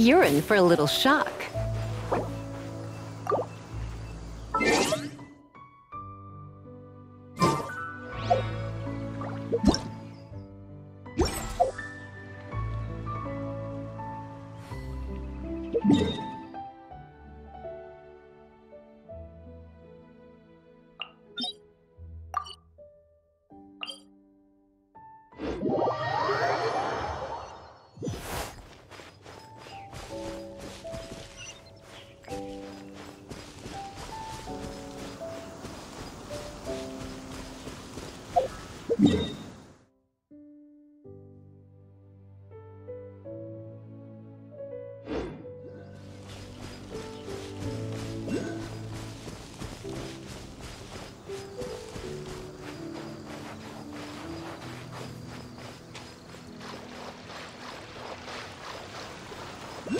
You're for a little shock.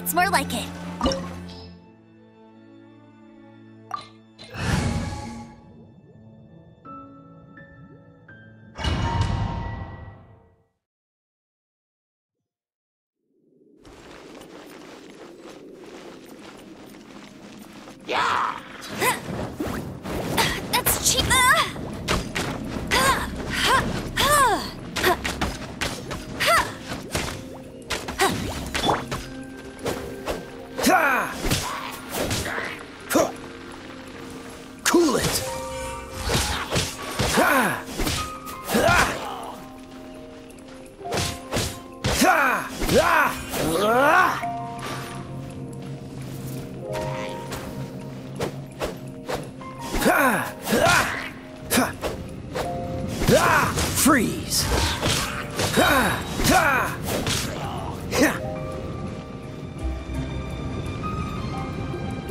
That's more like it. Yeah! That's cheap. Ah! 干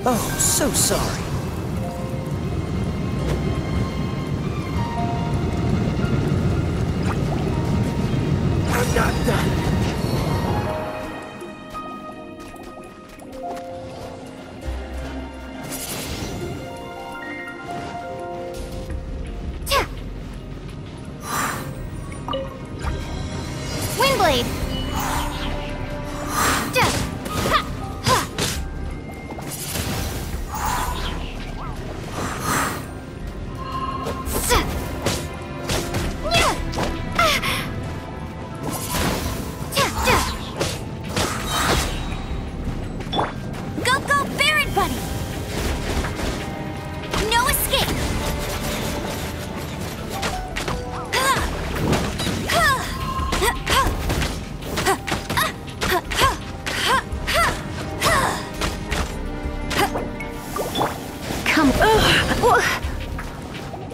Oh, so sorry. I'm not done. Windblade!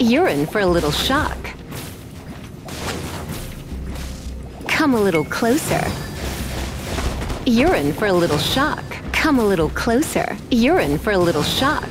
In for a little shock. Come a little closer. In for a little shock. Come a little closer. In for a little shock.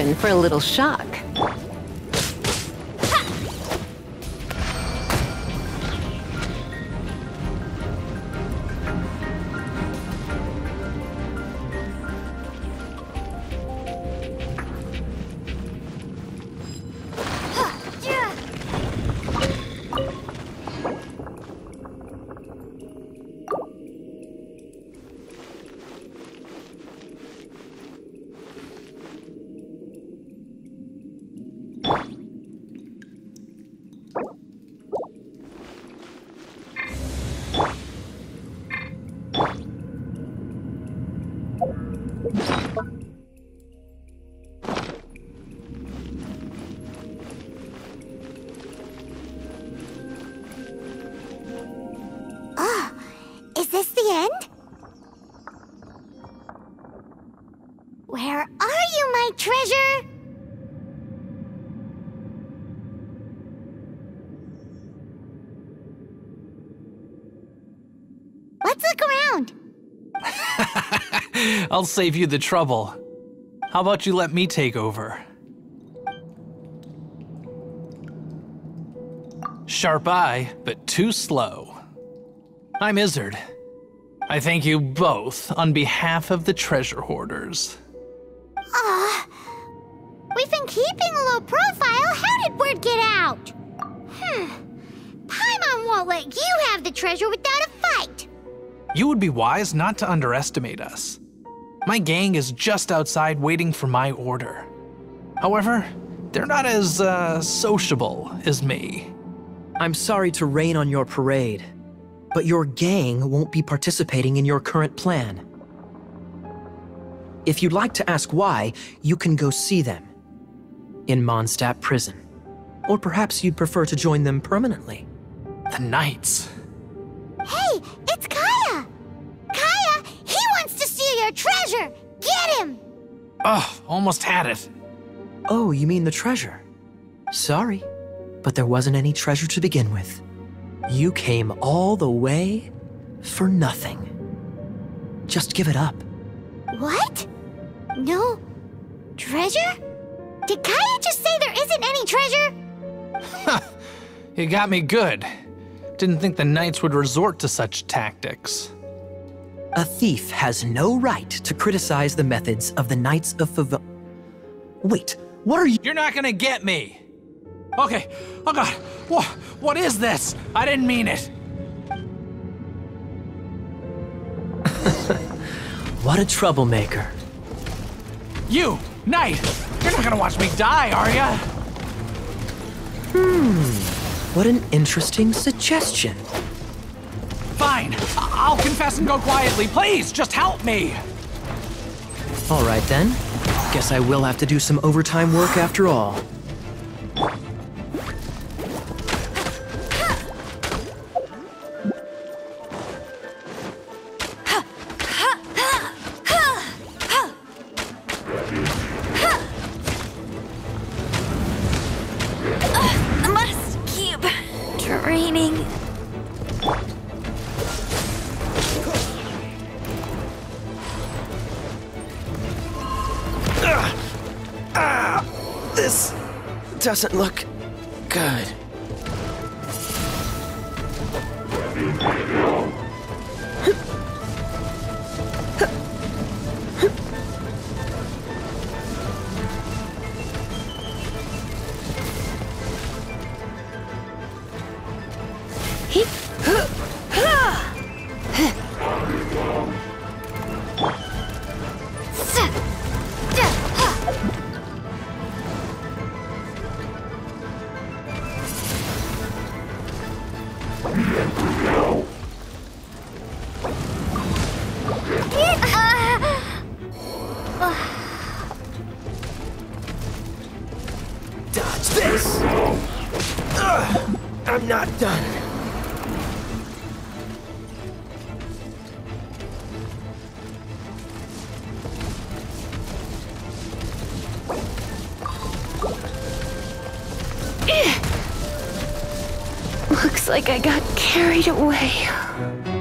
For a little shock. I'll save you the trouble. How about you let me take over? Sharp eye, but too slow. I'm Izzard. I thank you both on behalf of the treasure hoarders. Ah, we've been keeping a low profile. How did word get out? Hmm. Paimon won't let you have the treasure without a fight. You would be wise not to underestimate us. My gang is just outside waiting for my order. However, they're not as uh, sociable as me. I'm sorry to rain on your parade, but your gang won't be participating in your current plan. If you'd like to ask why, you can go see them in Mondstadt prison. Or perhaps you'd prefer to join them permanently. The Knights. Hey, treasure! Get him! Ugh, almost had it. Oh, you mean the treasure? Sorry, but there wasn't any treasure to begin with. You came all the way for nothing. Just give it up. What? No treasure? Did Kaeya just say there isn't any treasure? You got me good. Didn't think the Knights would resort to such tactics. A thief has no right to criticize the methods of the Knights of Fav. Wait, what are you? You're not gonna get me! Okay, oh god, what, what is this? I didn't mean it. What a troublemaker. You, Knight, you're not gonna watch me die, are ya? Hmm, what an interesting suggestion. Fine, I'll confess and go quietly. Please, just help me. All right then. Guess I will have to do some overtime work after all. doesn't look good. He Ugh, I'm not done. Looks like I got carried away.